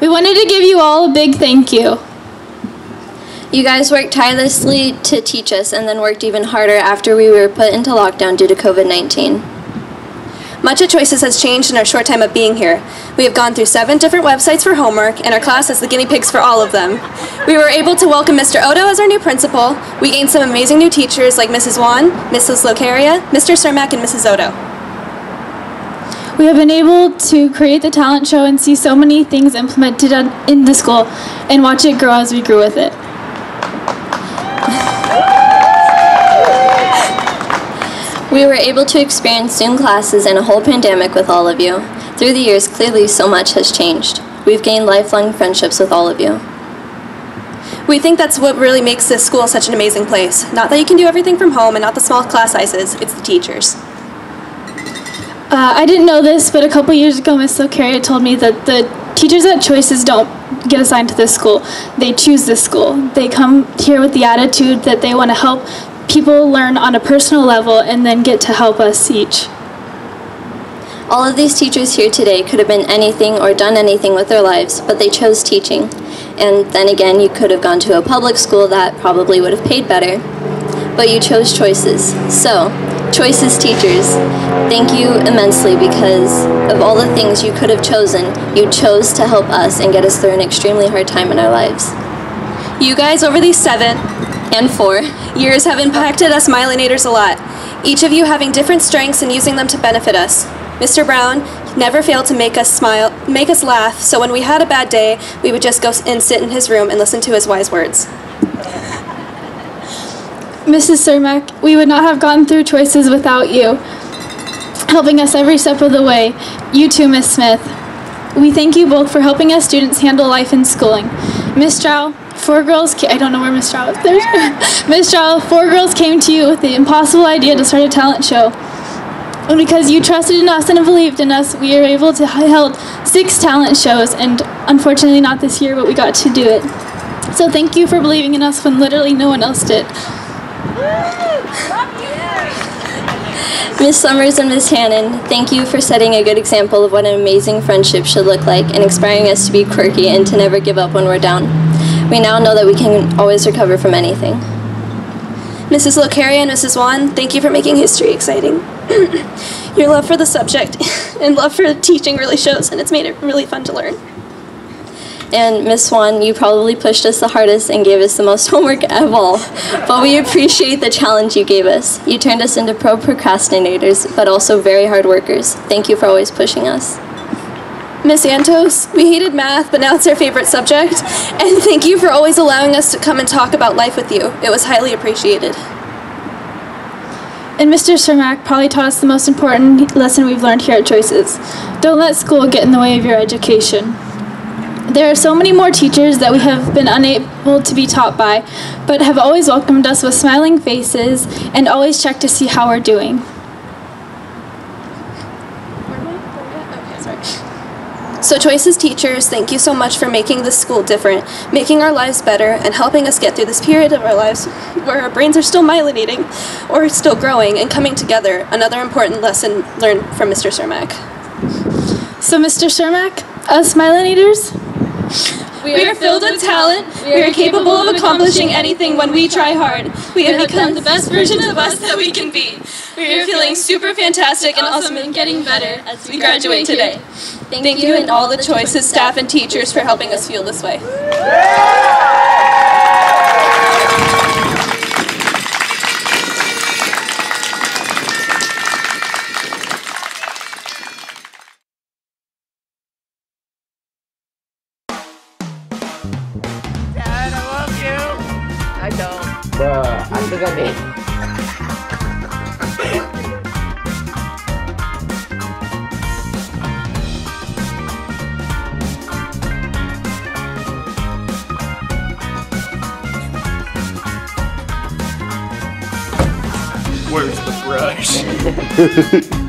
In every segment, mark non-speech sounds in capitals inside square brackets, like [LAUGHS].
We wanted to give you all a big thank you. You guys worked tirelessly to teach us and then worked even harder after we were put into lockdown due to COVID 19. Much of Choices has changed in our short time of being here. We have gone through seven different websites for homework, and our class is the guinea pigs for all of them. We were able to welcome Mr. Odo as our new principal. We gained some amazing new teachers like Mrs. Wan, Mrs. Locaria, Mr. Cermak, and Mrs. Odo. We have been able to create the talent show and see so many things implemented in the school and watch it grow as we grew with it. We were able to experience Zoom classes and a whole pandemic with all of you. Through the years, clearly so much has changed. We've gained lifelong friendships with all of you. We think that's what really makes this school such an amazing place. Not that you can do everything from home and not the small class sizes, it's the teachers. Uh, I didn't know this, but a couple years ago, Miss Locaria told me that the teachers at Choices don't get assigned to this school. They choose this school. They come here with the attitude that they want to help people learn on a personal level and then get to help us each. All of these teachers here today could have been anything or done anything with their lives, but they chose teaching. And then again, you could have gone to a public school that probably would have paid better. But you chose choices. So, choices teachers, thank you immensely because of all the things you could have chosen, you chose to help us and get us through an extremely hard time in our lives. You guys, over these seven And four, years, have impacted us Myelinators a lot. Each of you having different strengths and using them to benefit us. Mr. Brown never failed to make us smile, make us laugh, so when we had a bad day, we would just go and sit in his room and listen to his wise words. Mrs. Cermak, we would not have gotten through Choices without you, helping us every step of the way. You too, Miss Smith. We thank you both for helping us students handle life in schooling. Miss Strow, four girls. I don't know where Miss Strow is. [LAUGHS] Miss Strow. Four girls came to you with the impossible idea to start a talent show. And because you trusted in us and believed in us, we were able to h- held six talent shows, and unfortunately not this year, but we got to do it. So thank you for believing in us when literally no one else did. Miss Summers and Miss Hannon, thank you for setting a good example of what an amazing friendship should look like and inspiring us to be quirky and to never give up when we're down. We now know that we can always recover from anything. Mrs. Locaria and Mrs. Wan, thank you for making history exciting. [CLEARS THROAT] Your love for the subject [LAUGHS] and love for teaching really shows, and it's made it really fun to learn. And Miss Swan, you probably pushed us the hardest and gave us the most [LAUGHS] homework of all. But we appreciate the challenge you gave us. You turned us into pro procrastinators, but also very hard workers. Thank you for always pushing us. Miss Santos, we hated math, but now it's our favorite subject. And thank you for always allowing us to come and talk about life with you. It was highly appreciated. And Mr. Cermak probably taught us the most important lesson we've learned here at Choices. Don't let school get in the way of your education. There are so many more teachers that we have been unable to be taught by, but have always welcomed us with smiling faces and always checked to see how we're doing. So, Choices teachers, thank you so much for making this school different, making our lives better, and helping us get through this period of our lives where our brains are still myelinating or still growing and coming together. Another important lesson learned from Mr. Cermak. So, Mr. Cermak, us Myelinators, We are filled with talent. We are capable of accomplishing anything when we try hard. We have become the best version of us that we can be. We are feeling super fantastic and awesome and getting better as we graduate today. Thank you and all the choices, staff, and teachers for helping us feel this way. I don't. Bruh, I think I did. Where's the brush? [LAUGHS]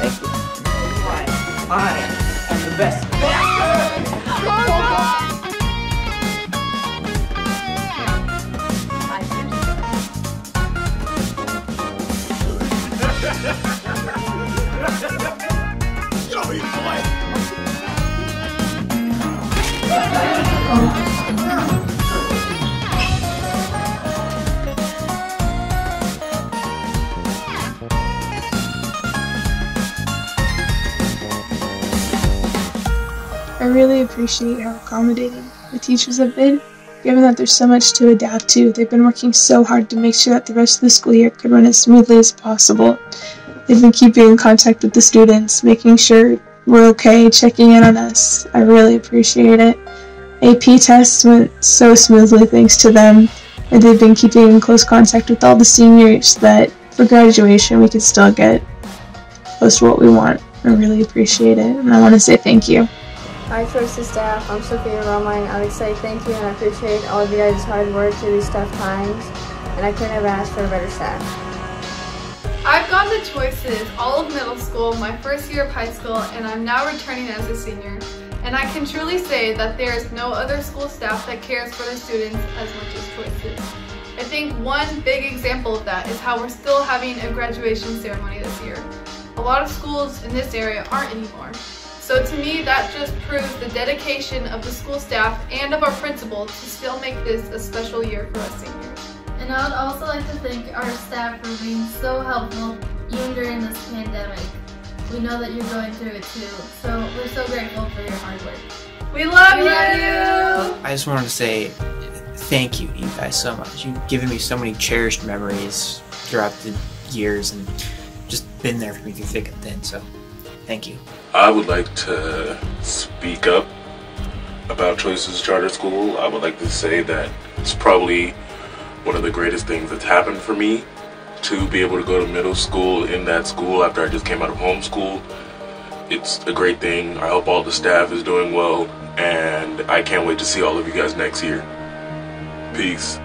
Thank you. I am the I really appreciate how accommodating the teachers have been. Given that there's so much to adapt to, they've been working so hard to make sure that the rest of the school year could run as smoothly as possible. They've been keeping in contact with the students, making sure we're okay, checking in on us. I really appreciate it. AP tests went so smoothly thanks to them, and they've been keeping in close contact with all the seniors that for graduation we could still get close to what we want. I really appreciate it, and I want to say thank you. Hi, Choices staff. I'm Sophia Romine. I would say thank you and I appreciate all of you guys' hard work through these tough times, and I couldn't have asked for a better staff. I've gone to Choices all of middle school, my first year of high school, and I'm now returning as a senior. And I can truly say that there is no other school staff that cares for their students as much as Choices. I think one big example of that is how we're still having a graduation ceremony this year. A lot of schools in this area aren't anymore. So to me, that just proves the dedication of the school staff and of our principal to still make this a special year for us seniors. And I would also like to thank our staff for being so helpful even during this pandemic. We know that you're going through it too, so we're so grateful for your hard work. We love We you! love I just wanted to say thank you, you guys, so much. You've given me so many cherished memories throughout the years and just been there for me through thick and thin, so thank you. I would like to speak up about Choices Charter School. I would like to say that it's probably one of the greatest things that's happened for me to be able to go to middle school in that school after I just came out of homeschool. It's a great thing. I hope all the staff is doing well, and I can't wait to see all of you guys next year. Peace.